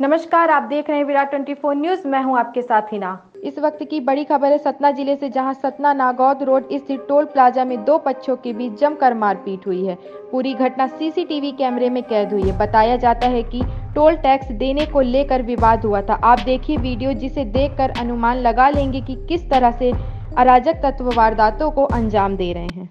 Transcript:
नमस्कार, आप देख रहे हैं विराट 24 न्यूज़। मैं हूँ आपके साथ हिना। इस वक्त की बड़ी खबर है, सतना ज़िले से जहाँ सतना नागौद रोड स्थित टोल प्लाजा में दो पक्षों के बीच जमकर मारपीट हुई है। पूरी घटना सीसीटीवी कैमरे में कैद हुई है। बताया जाता है कि टोल टैक्स देने को लेकर विवाद हुआ था। आप देखिए वीडियो, जिसे देखकर अनुमान लगा लेंगे कि किस तरह से अराजक तत्व वारदातों को अंजाम दे रहे हैं।